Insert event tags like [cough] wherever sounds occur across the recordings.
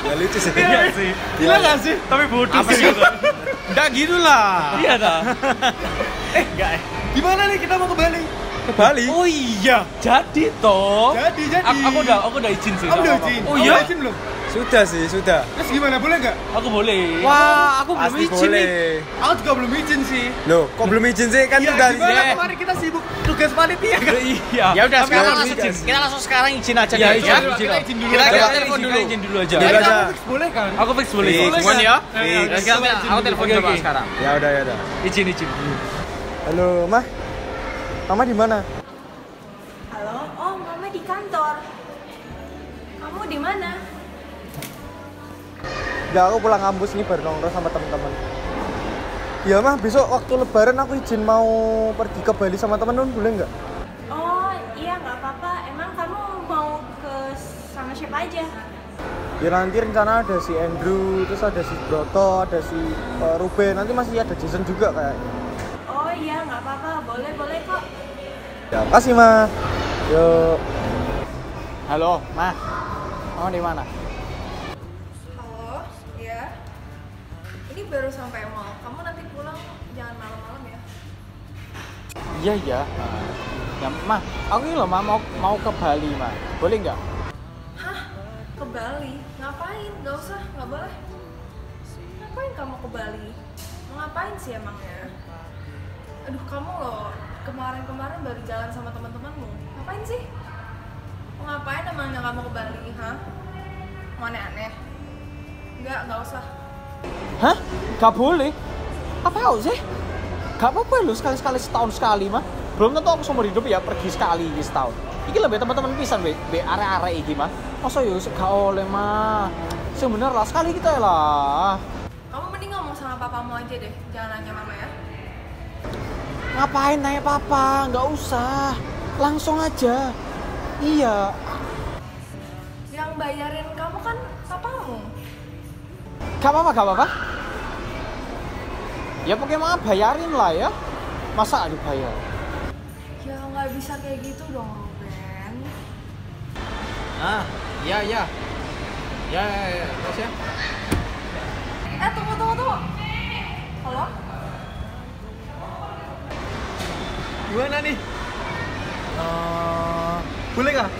Ya lucu sih. Iya sih. Gila nggak sih? Tapi bodoh sih. Enggak gitu lah. Iya dah. [laughs] eh, enggak. eh. Gimana nih kita mau ke Bali? Ke Bali. Oh iya. Jadi toh. Jadi jadi. Aku, aku udah aku udah izin sih. Sama udah izin? Oh iya. izin belum? Sudah sih, sudah. Terus gimana? Boleh nggak? Aku boleh. Wah, aku belum Pasti izin nih. Aku juga belum izin sih. Loh, kok belum izin sih? Kan Iya, sudah gimana izin. kemarin kita sibuk tugas panitia kan? Iya. Ya udah sekarang langsung izin. kita langsung sekarang izin aja Iya, deh, izin ya. izin izin dulu. Kita aja. kita telepon dulu. Izin dulu aja. Dulu Jadi aja. fix boleh kan? Aku fix boleh. Semuanya ya? Ya, aku telepon coba sekarang. Ya udah, ya udah. Izin izin. Halo, Mah. Mama di mana? Halo, oh mama di kantor. Kamu di mana? Ya aku pulang kampus nih baru nongkrong sama teman-teman. Ya mah besok waktu lebaran aku izin mau pergi ke Bali sama temen-temen boleh nggak? Oh iya nggak apa-apa. Emang kamu mau ke sama siapa aja? Ya nanti rencana ada si Andrew, terus ada si Broto, ada si eh, Ruben, nanti masih ada Jason juga kayaknya. Oh iya nggak apa-apa. Boleh boleh kok. Ya kasih mah. Yuk. Halo, Ma. Kamu di mana? Halo, ya. Ini baru sampai mall. Kamu nanti pulang jangan malam-malam ya. Iya iya. Ya, Ma, aku ini loh, Ma, mau mau ke Bali, Ma. Boleh nggak? Hah? Ke Bali? Ngapain? Gak usah, nggak boleh. Ngapain kamu ke Bali? Mau ngapain sih emangnya? Aduh, kamu loh kemarin-kemarin baru jalan sama teman-temanmu. Ngapain sih? Mau ngapain emangnya kamu ke Bali, hah? Mau aneh-aneh? Enggak, nggak usah. Hah? Gak boleh? Apa sih? Gak apa-apa lu sekali-sekali setahun sekali mah. Belum tentu aku seumur hidup ya pergi sekali di setahun. Iki lebih teman-teman pisan be, be are-are iki mah. Masa yo gak oleh mah. Sebenernya lah sekali kita ya lah. Kamu mending ngomong sama papamu aja deh, jangan nanya mama ya. Ngapain nanya papa? Nggak usah. Langsung aja. Iya. Yang bayarin. Gak apa-apa, gak apa-apa. Ya pokoknya mah bayarin lah ya. Masa dibayar? Ya nggak bisa kayak gitu dong, Ruben. Ah, iya iya. Ya ya ya, terus ya. Eh tunggu tunggu tunggu. Halo? Gimana nih? Eh, boleh nggak?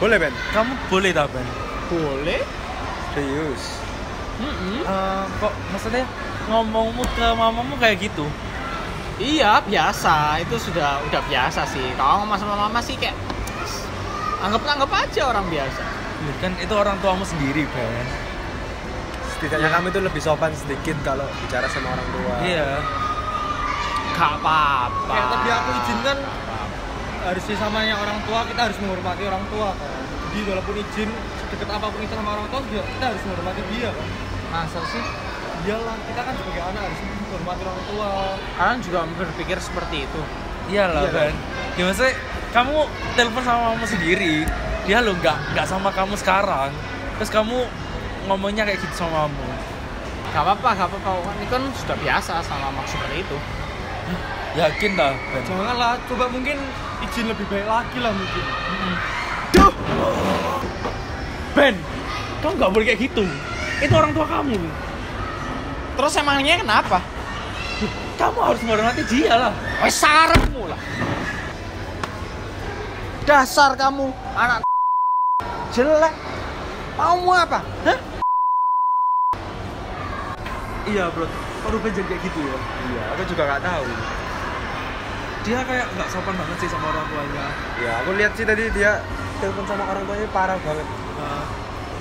Boleh, Ben? Kamu boleh tak Ben? Boleh. Serius. Eh, kok maksudnya ngomongmu ke mamamu kayak gitu? Iya biasa, itu sudah udah biasa sih. Kalau ngomong sama mama sih kayak anggap anggap aja orang biasa. Kan itu orang tuamu sendiri Ben. Setidaknya kamu itu lebih sopan sedikit kalau bicara sama orang tua. Iya. Gak apa-apa. Kayak tadi aku izinkan harusnya samanya orang tua kita harus menghormati orang tua kan. Jadi walaupun izin sedekat apa pun itu sama orang tua juga kita harus menghormati dia kan. Masa sih? Iyalah kita kan sebagai anak harus menghormati orang tua. Kalian juga berpikir seperti itu. Iyalah Iya, Ben. Ya maksudnya kamu telepon sama mamamu sendiri. Dia lo nggak nggak sama kamu sekarang. Terus kamu ngomongnya kayak gitu sama kamu. Gak apa-apa, gak apa-apa. Ini kan sudah biasa sama mama seperti itu. Yakin dah Ben. Janganlah, coba mungkin izin lebih baik lagi lah mungkin. Ben, kamu nggak boleh kayak gitu. Itu orang tua kamu. Terus emangnya kenapa? Kamu harus menghormati dia lah. Wes sarangmu lah. Dasar kamu anak jelek. Mau apa? Hah? Iya bro. Kok Ruben jadi kayak gitu ya? Iya, aku juga nggak tahu. Dia kayak nggak sopan banget sih sama orang tuanya. Ya, aku lihat sih tadi dia telepon sama orang tuanya parah banget.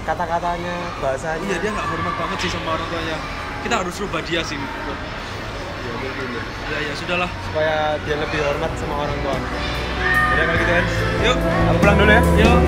Kata-katanya, bahasanya. iya dia nggak hormat banget sih sama orang tuanya. Kita harus rubah dia sih. Ya, mungkin ya. Ya ya sudahlah. Supaya dia lebih hormat sama orang tua. Jadi kalau gitu kan, Yuk. aku pulang dulu ya. Yuk.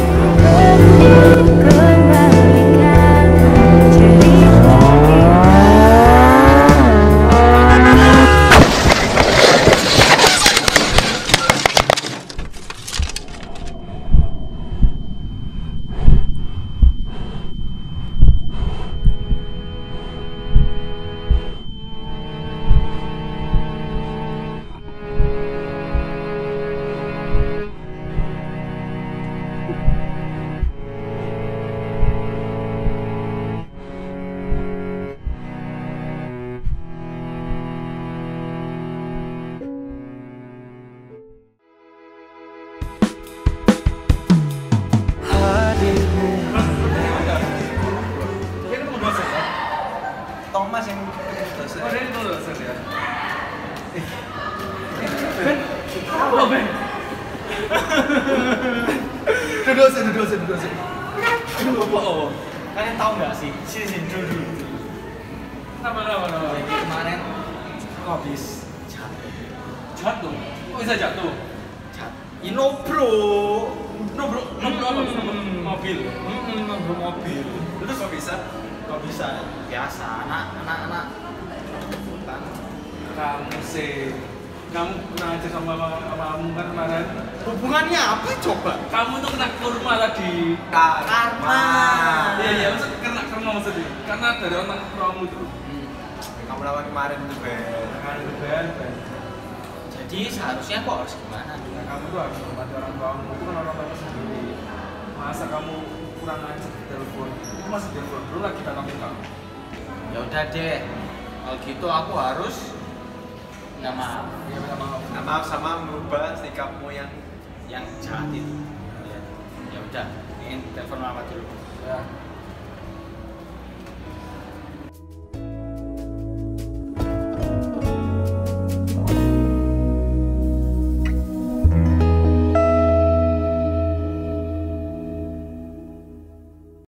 Mas yang dosen. Oh, dari itu dosen ya. Ben, apa Ben? Duduk dosen, duduk dosen, duduk dosen. Aduh, apa? Oh, Kalian tahu nggak sih? Sini sini dulu dulu. nama nama nama. Jadi kemarin aku habis jatuh. Jatuh. Kok bisa jatuh? Jatuh. Ino bro. No bro, no bro apa? Hmm. Mobil. Hmm, nunggu mobil. Terus kok bisa? Kok bisa? Biasa anak anak anak. Bukan. Kamu sih, kamu pernah aja sama kamu kan kemarin. Hubungannya apa coba? Kamu tuh kena kurma tadi. Karma. Iya iya, maksud kena karma maksudnya. Karena dari orang kamu itu. Kamu lawan kemarin tuh Ben. Kan Ben, Ben. Jadi seharusnya kok harus gimana? Nah, kamu tuh harus hormati orang tuamu. Itu kan orang tuamu sendiri. Masa kamu kurang aja di telepon? Itu masih telepon dulu lagi datang kamu. Ya udah deh. Kalau gitu aku harus minta maaf Iya minta maaf. Nah, maaf sama merubah sikapmu yang yang jahat itu. Ya, ya udah, ingin telepon mama dulu. Ya.